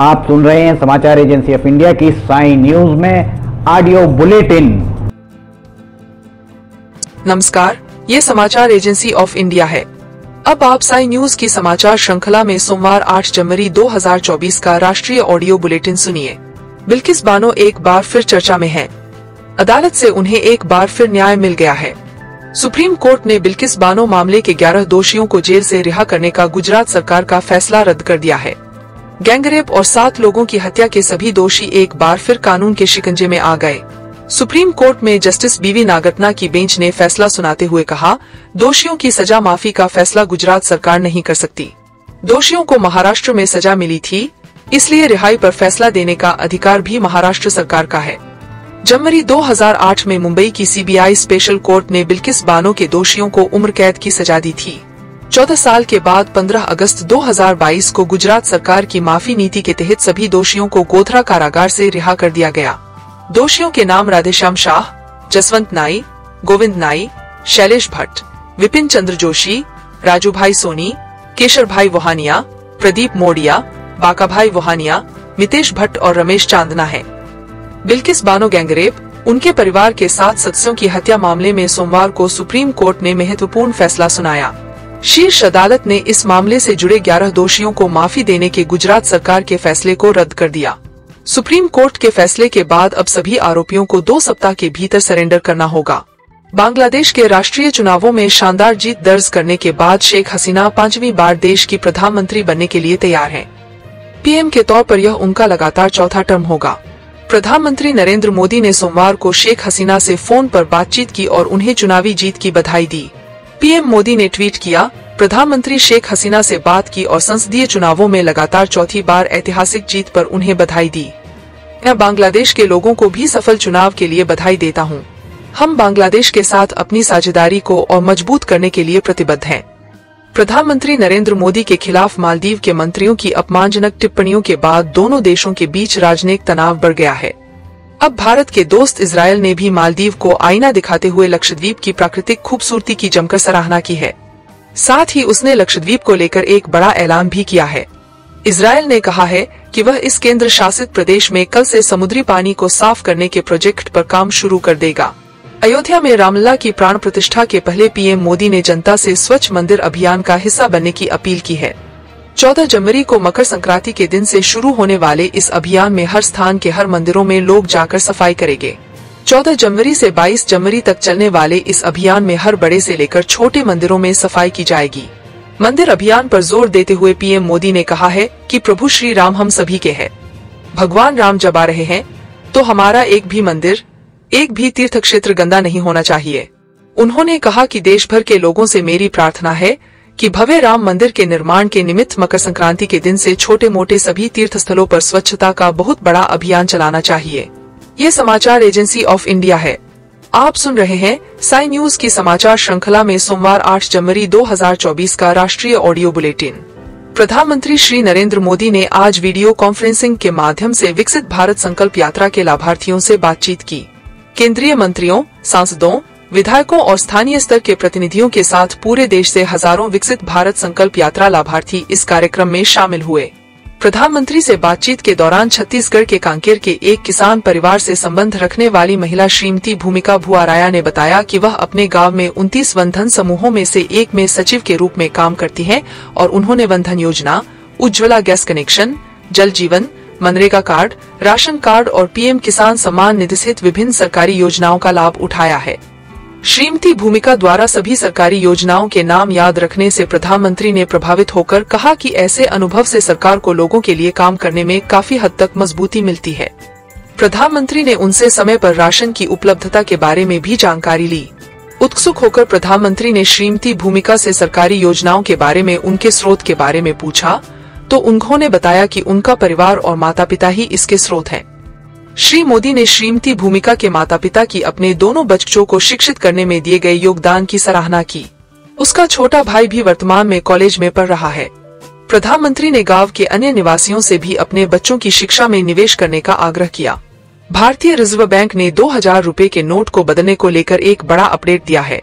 आप सुन रहे हैं समाचार एजेंसी ऑफ़ इंडिया की साई न्यूज़ में ऑडियो बुलेटिन। नमस्कार, ये समाचार एजेंसी ऑफ़ इंडिया है। अब आप साई न्यूज़ की समाचार श्रृंखला में सोमवार 8 जनवरी 2024 का राष्ट्रीय ऑडियो बुलेटिन सुनिए। बिल्किस बानो एक बार फिर चर्चा में है। अदालत से उन्हें एक बार फिर न्याय मिल गया है। सुप्रीम कोर्ट ने बिल्किस बानो मामले के 11 दोषियों को जेल से रिहा करने का गुजरात सरकार का फैसला रद्द कर दिया है। गैंगरेप और सात लोगों की हत्या के सभी दोषी एक बार फिर कानून के शिकंजे में आ गए। सुप्रीम कोर्ट में जस्टिस बीवी नागरत्ना की बेंच ने फैसला सुनाते हुए कहा, दोषियों की सजा माफ़ी का फैसला गुजरात सरकार नहीं कर सकती। दोषियों को महाराष्ट्र में सजा मिली थी, इसलिए रिहाई पर फैसला देने का अधिकार भी महाराष्ट्र सरकार का है। जनवरी 2008 में मुंबई की सीबीआई स्पेशल कोर्ट ने बिल्किस बानो के दोषियों को उम्र कैद की सजा दी थी। चौदह साल के बाद 15 अगस्त 2022 को गुजरात सरकार की माफ़ी नीति के तहत सभी दोषियों को गोधरा कारागार से रिहा कर दिया गया। दोषियों के नाम राधेश्याम शाह, जसवंत नाई, गोविंद नाई, शैलेश भट्ट, विपिन चंद्र जोशी राजू भाई सोनी केशर भाई वोहानिया, प्रदीप मोडिया बाका भाई वोहानिया, मितेश भट्ट और रमेश चांदना है। बिल्किस बानो गैंगरेप, उनके परिवार के सात सदस्यों की हत्या मामले में सोमवार को सुप्रीम कोर्ट ने महत्वपूर्ण फैसला सुनाया। शीर्ष अदालत ने इस मामले से जुड़े 11 दोषियों को माफ़ी देने के गुजरात सरकार के फैसले को रद्द कर दिया। सुप्रीम कोर्ट के फैसले के बाद अब सभी आरोपियों को दो सप्ताह के भीतर सरेंडर करना होगा। बांग्लादेश के राष्ट्रीय चुनावों में शानदार जीत दर्ज करने के बाद शेख हसीना पांचवी बार देश की प्रधानमंत्री बनने के लिए तैयार हैं। पीएम के तौर पर यह उनका लगातार चौथा टर्म होगा। प्रधानमंत्री नरेंद्र मोदी ने सोमवार को शेख हसीना से फ़ोन पर बातचीत की और उन्हें चुनावी जीत की बधाई दी। पीएम मोदी ने ट्वीट किया, प्रधानमंत्री शेख हसीना से बात की और संसदीय चुनावों में लगातार चौथी बार ऐतिहासिक जीत पर उन्हें बधाई दी मैं बांग्लादेश के लोगों को भी सफल चुनाव के लिए बधाई देता हूँ। हम बांग्लादेश के साथ अपनी साझेदारी को और मज़बूत करने के लिए प्रतिबद्ध हैं। प्रधानमंत्री नरेंद्र मोदी के खिलाफ मालदीव के मंत्रियों की अपमानजनक टिप्पणियों के बाद दोनों देशों के बीच राजनयिक तनाव बढ़ गया है अब भारत के दोस्त इसराइल ने भी मालदीव को आईना दिखाते हुए लक्षद्वीप की प्राकृतिक खूबसूरती की जमकर सराहना की है। साथ ही उसने लक्षद्वीप को लेकर एक बड़ा ऐलान भी किया है। इसराइल ने कहा है कि वह इस केंद्र शासित प्रदेश में कल से समुद्री पानी को साफ़ करने के प्रोजेक्ट पर काम शुरू कर देगा। अयोध्या में रामलला की प्राण प्रतिष्ठा के पहले पीएम मोदी ने जनता से स्वच्छ मंदिर अभियान का हिस्सा बनने की अपील की है। 14 जनवरी को मकर संक्रांति के दिन से शुरू होने वाले इस अभियान में हर स्थान के हर मंदिरों में लोग जाकर सफ़ाई करेंगे। 14 जनवरी से 22 जनवरी तक चलने वाले इस अभियान में हर बड़े से लेकर छोटे मंदिरों में सफ़ाई की जाएगी। मंदिर अभियान पर ज़ोर देते हुए पीएम मोदी ने कहा है कि प्रभु श्री राम हम सभी के हैं। भगवान राम जब आ रहे हैं तो हमारा एक भी मंदिर, एक भी तीर्थ क्षेत्र गंदा नहीं होना चाहिए। उन्होंने कहा कि देश भर के लोगों से मेरी प्रार्थना है कि भव्य राम मंदिर के निर्माण के निमित्त मकर संक्रांति के दिन से छोटे मोटे सभी तीर्थ स्थलों पर स्वच्छता का बहुत बड़ा अभियान चलाना चाहिए। ये समाचार एजेंसी ऑफ़ इंडिया है। आप सुन रहे हैं साई न्यूज़ की समाचार श्रृंखला में सोमवार 8 जनवरी 2024 का राष्ट्रीय ऑडियो बुलेटिन। प्रधानमंत्री श्री नरेंद्र मोदी ने आज वीडियो कॉन्फ्रेंसिंग के माध्यम से विकसित भारत संकल्प यात्रा के लाभार्थियों से बातचीत की। केंद्रीय मंत्रियों, सांसदों विधायकों और स्थानीय स्तर के प्रतिनिधियों के साथ पूरे देश से हज़ारों विकसित भारत संकल्प यात्रा लाभार्थी इस कार्यक्रम में शामिल हुए। प्रधानमंत्री से बातचीत के दौरान छत्तीसगढ़ के कांकेर के एक किसान परिवार से संबंध रखने वाली महिला श्रीमती भूमिका भुआराया ने बताया कि वह अपने गाँव में उनतीस वंधन समूहों में से एक में सचिव के रूप में काम करती हैं और उन्होंने वंधन योजना, Ujjwala gas connection, Jal Jeevan, MNREGA card, ration card और पीएम किसान सम्मान निधि सहित विभिन्न सरकारी योजनाओं का लाभ उठाया है। श्रीमती भूमिका द्वारा सभी सरकारी योजनाओं के नाम याद रखने से प्रधानमंत्री ने प्रभावित होकर कहा कि ऐसे अनुभव से सरकार को लोगों के लिए काम करने में काफ़ी हद तक मजबूती मिलती है प्रधानमंत्री ने उनसे समय पर राशन की उपलब्धता के बारे में भी जानकारी ली उत्सुक होकर प्रधानमंत्री ने श्रीमती भूमिका से सरकारी योजनाओं के बारे में उनके स्रोत के बारे में पूछा तो उन्होंने बताया कि उनका परिवार और माता पिता ही इसके स्रोत हैं। श्री मोदी ने श्रीमती भूमिका के माता पिता की अपने दोनों बच्चों को शिक्षित करने में दिए गए योगदान की सराहना की। उसका छोटा भाई भी वर्तमान में कॉलेज में पढ़ रहा है। प्रधानमंत्री ने गाँव के अन्य निवासियों से भी अपने बच्चों की शिक्षा में निवेश करने का आग्रह किया। भारतीय रिज़र्व बैंक ने दो हज़ार रूपए के नोट को बदलने को लेकर एक बड़ा अपडेट दिया है।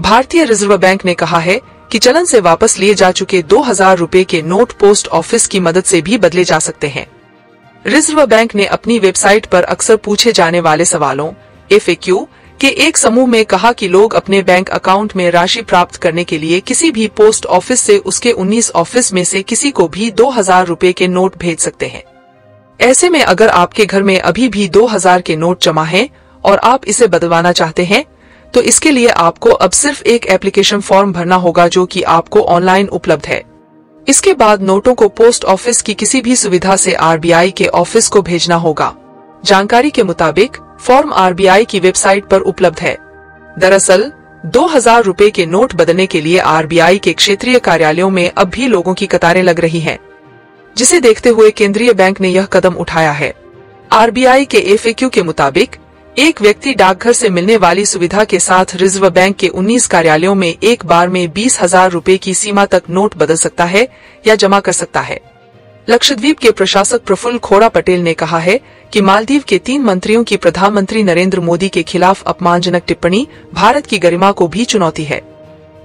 भारतीय रिज़र्व बैंक ने कहा है कि चलन से वापस लिए जा चुके दो हज़ार रूपए के नोट पोस्ट ऑफ़िस की मदद से भी बदले जा सकते हैं। रिज़र्व बैंक ने अपनी वेबसाइट पर अक्सर पूछे जाने वाले सवालों FAQ के एक समूह में कहा कि लोग अपने बैंक अकाउंट में राशि प्राप्त करने के लिए किसी भी पोस्ट ऑफ़िस से उसके 19 ऑफ़िस में से किसी को भी दो हज़ार रूपए के नोट भेज सकते हैं। ऐसे में अगर आपके घर में अभी भी दो हज़ार के नोट जमा हैं और आप इसे बदलवाना चाहते हैं तो इसके लिए आपको अब सिर्फ़ एक एप्लीकेशन फॉर्म भरना होगा जो कि आपको ऑनलाइन उपलब्ध है। इसके बाद नोटों को पोस्ट ऑफ़िस की किसी भी सुविधा से आरबीआई के ऑफ़िस को भेजना होगा। जानकारी के मुताबिक फॉर्म आरबीआई की वेबसाइट पर उपलब्ध है। दरअसल दो हज़ार रूपए के नोट बदलने के लिए आरबीआई के क्षेत्रीय कार्यालयों में अब भी लोगों की कतारें लग रही हैं, जिसे देखते हुए केंद्रीय बैंक ने यह कदम उठाया है। आरबीआई के एफएक्यू के मुताबिक एक व्यक्ति डाकघर से मिलने वाली सुविधा के साथ रिज़र्व बैंक के 19 कार्यालयों में एक बार में बीस हज़ार रूपए की सीमा तक नोट बदल सकता है या जमा कर सकता है। लक्षद्वीप के प्रशासक प्रफुल्ल खोड़ा पटेल ने कहा है कि मालदीव के तीन मंत्रियों की प्रधानमंत्री नरेंद्र मोदी के खिलाफ अपमानजनक टिप्पणी भारत की गरिमा को भी चुनौती है।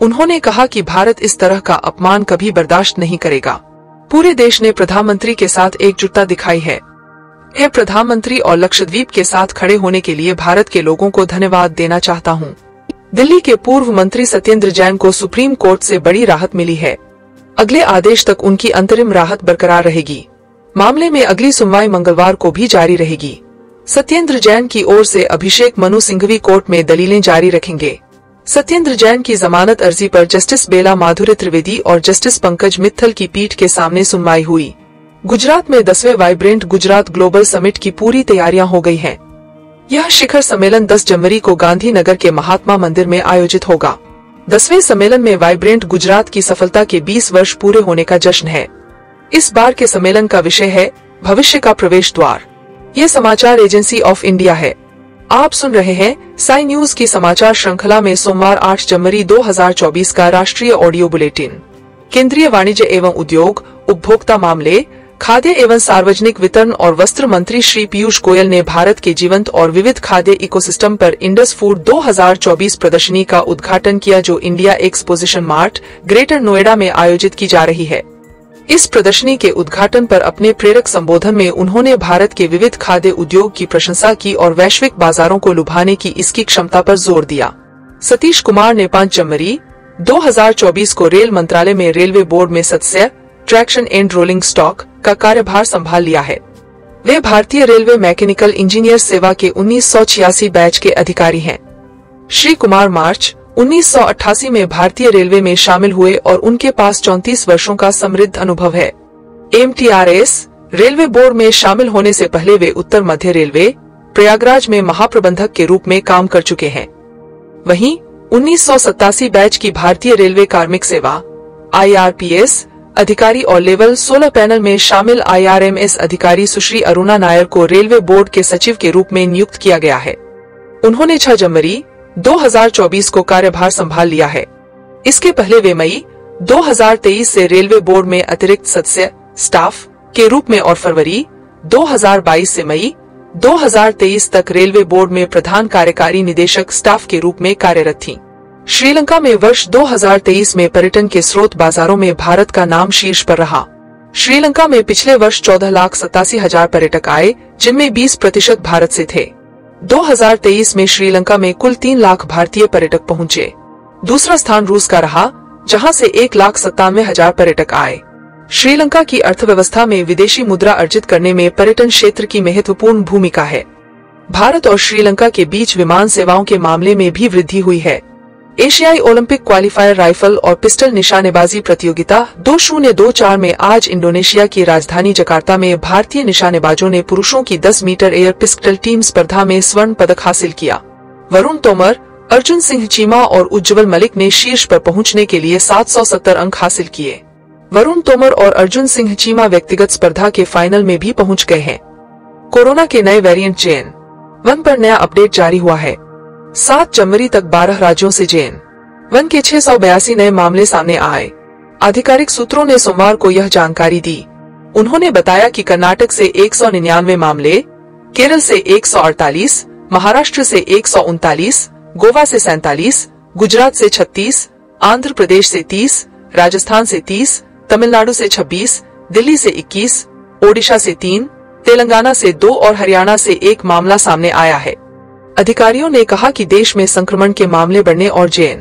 उन्होंने कहा कि भारत इस तरह का अपमान कभी बर्दाश्त नहीं करेगा। पूरे देश ने प्रधानमंत्री के साथ एकजुटता दिखाई है। मैं प्रधानमंत्री और लक्षद्वीप के साथ खड़े होने के लिए भारत के लोगों को धन्यवाद देना चाहता हूँ। दिल्ली के पूर्व मंत्री सत्येंद्र जैन को सुप्रीम कोर्ट से बड़ी राहत मिली है। अगले आदेश तक उनकी अंतरिम राहत बरकरार रहेगी। मामले में अगली सुनवाई मंगलवार को भी जारी रहेगी। सत्येंद्र जैन की ओर से अभिषेक मनु सिंघवी कोर्ट में दलीलें जारी रखेंगे। सत्येंद्र जैन की जमानत अर्जी पर जस्टिस बेला माधुरी त्रिवेदी और जस्टिस पंकज मित्तल की पीठ के सामने सुनवाई हुई। गुजरात में दसवें वाइब्रेंट गुजरात ग्लोबल समिट की पूरी तैयारियाँ हो गई हैं। यह शिखर सम्मेलन 10 जनवरी को गांधीनगर के महात्मा मंदिर में आयोजित होगा। दसवें सम्मेलन में वाइब्रेंट गुजरात की सफलता के 20 वर्ष पूरे होने का जश्न है। इस बार के सम्मेलन का विषय है, भविष्य का प्रवेश द्वार। ये समाचार एजेंसी ऑफ़ इंडिया है। आप सुन रहे हैं साई न्यूज़ की समाचार श्रृंखला में सोमवार 8 जनवरी 2024 का राष्ट्रीय ऑडियो बुलेटिन। केंद्रीय वाणिज्य एवं उद्योग, उपभोक्ता मामले खाद्य एवं सार्वजनिक वितरण और वस्त्र मंत्री श्री पीयूष गोयल ने भारत के जीवंत और विविध खाद्य इकोसिस्टम पर इंडस फ़ूड 2024 प्रदर्शनी का उद्घाटन किया जो India Exposition Mart, Greater Noida में आयोजित की जा रही है। इस प्रदर्शनी के उद्घाटन पर अपने प्रेरक संबोधन में उन्होंने भारत के विविध खाद्य उद्योग की प्रशंसा की और वैश्विक बाजारों को लुभाने की इसकी क्षमता पर ज़ोर दिया। सतीश कुमार ने पाँच जनवरी 2024 को रेल मंत्रालय में रेलवे बोर्ड में सदस्य ट्रैक्शन एंड रोलिंग स्टॉक का कार्यभार संभाल लिया है। वे भारतीय रेलवे मैकेनिकल इंजीनियर सेवा के उन्नीस सौ छियासी बैच के अधिकारी हैं। श्री कुमार मार्च 1988 में भारतीय रेलवे में शामिल हुए और उनके पास 34 वर्षों का समृद्ध अनुभव है। एम रेलवे बोर्ड में शामिल होने से पहले वे उत्तर मध्य रेलवे, प्रयागराज में महाप्रबंधक के रूप में काम कर चुके हैं। वहीं, उन्नीस सौ सतासी बैच की भारतीय रेलवे कार्मिक सेवा आईआरपीएस अधिकारी और लेवल 16 पैनल में शामिल आईआरएमएस अधिकारी सुश्री अरुणा नायर को रेलवे बोर्ड के सचिव के रूप में नियुक्त किया गया है उन्होंने 6 जनवरी 2024 को कार्यभार संभाल लिया है इसके पहले वे मई 2023 से रेलवे बोर्ड में अतिरिक्त सदस्य, स्टाफ के रूप में और फरवरी 2022 से मई 2023 तक रेलवे बोर्ड में प्रधान कार्यकारी निदेशक, स्टाफ के रूप में कार्यरत थीं। श्रीलंका में वर्ष 2023 में पर्यटन के स्रोत बाजारों में भारत का नाम शीर्ष पर रहा। श्रीलंका में पिछले वर्ष चौदह लाख सतासी हज़ार पर्यटक आए, जिनमें 20 प्रतिशत भारत से थे। 2023 में श्रीलंका में कुल तीन लाख भारतीय पर्यटक पहुँचे। दूसरा स्थान रूस का रहा, जहाँ से एक लाख सत्तानवे हज़ार पर्यटक आए। श्रीलंका की अर्थव्यवस्था में विदेशी मुद्रा अर्जित करने में पर्यटन क्षेत्र की महत्वपूर्ण भूमिका है। भारत और श्रीलंका के बीच विमान सेवाओं के मामले में भी वृद्धि हुई है। एशियाई ओलंपिक क्वालिफायर राइफल और पिस्टल निशानेबाजी प्रतियोगिता दो शून्य दो चार में आज इंडोनेशिया की राजधानी जकार्ता में भारतीय निशानेबाजों ने पुरुषों की 10 मीटर एयर पिस्टल टीम स्पर्धा में स्वर्ण पदक हासिल किया। वरुण तोमर, अर्जुन सिंह चीमा और उज्जवल मलिक ने शीर्ष पर पहुँचने के लिए 770 अंक हासिल किए। वरुण तोमर और अर्जुन सिंह चीमा व्यक्तिगत स्पर्धा के फाइनल में भी पहुँच गए हैं। कोरोना के नए वेरियंट चेन वन पर नया अपडेट जारी हुआ है। सात जनवरी तक बारह राज्यों से जैन। वन के छह सौ बयासी नए मामले सामने आए। आधिकारिक सूत्रों ने सोमवार को यह जानकारी दी। उन्होंने बताया कि कर्नाटक से एक सौ निन्यानवे मामले केरल से एक सौ अड़तालीस महाराष्ट्र से एक सौ उनतालीस गोवा से सैतालीस गुजरात से छत्तीस आंध्र प्रदेश से तीस राजस्थान से तीस तमिलनाडु से 26, दिल्ली से 21, ओडिशा से तीन तेलंगाना से दो और हरियाणा से एक मामला सामने आया है। अधिकारियों ने कहा कि देश में संक्रमण के मामले बढ़ने और जेएन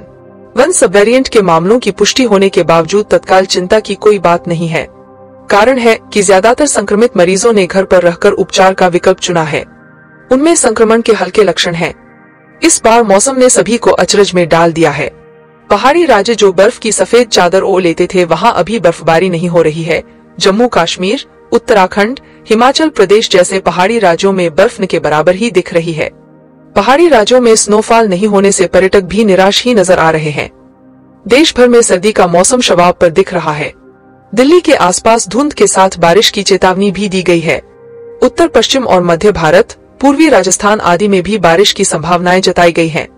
वन सब वेरिएंट के मामलों की पुष्टि होने के बावजूद तत्काल चिंता की कोई बात नहीं है। कारण है कि ज़्यादातर संक्रमित मरीजों ने घर पर रहकर उपचार का विकल्प चुना है। उनमें संक्रमण के हल्के लक्षण हैं। इस बार मौसम ने सभी को अचरज में डाल दिया है। पहाड़ी राज्य जो बर्फ़ की सफ़ेद चादर ओ लेते थे, वहाँ अभी बर्फबारी नहीं हो रही है। जम्मू कश्मीर, उत्तराखंड, हिमाचल प्रदेश जैसे पहाड़ी राज्यों में बर्फ़ के बराबर ही दिख रही है। पहाड़ी राज्यों में स्नोफॉल नहीं होने से पर्यटक भी निराश ही नज़र आ रहे हैं। देश भर में सर्दी का मौसम शबाब पर दिख रहा है। दिल्ली के आसपास धुंध के साथ बारिश की चेतावनी भी दी गई है। उत्तर, पश्चिम और मध्य भारत, पूर्वी राजस्थान आदि में भी बारिश की संभावनाएँ जताई गई हैं।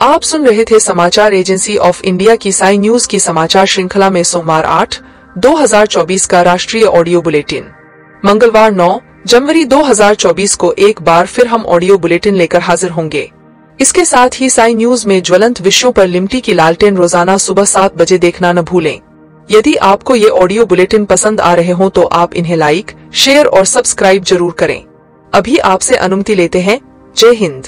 आप सुन रहे थे समाचार एजेंसी ऑफ़ इंडिया की साई न्यूज़ की समाचार श्रृंखला में सोमवार 8 2024 का राष्ट्रीय ऑडियो बुलेटिन। मंगलवार 9 जनवरी 2024 को एक बार फिर हम ऑडियो बुलेटिन लेकर हाजिर होंगे। इसके साथ ही साई न्यूज़ में ज्वलंत विषयों पर लिमटी की लालटेन रोज़ाना सुबह सात बजे देखना न भूलें। यदि आपको ये ऑडियो बुलेटिन पसंद आ रहे हो तो आप इन्हें लाइक, शेयर और सब्सक्राइब ज़रूर करें। अभी आपसे अनुमति लेते हैं, जय हिंद।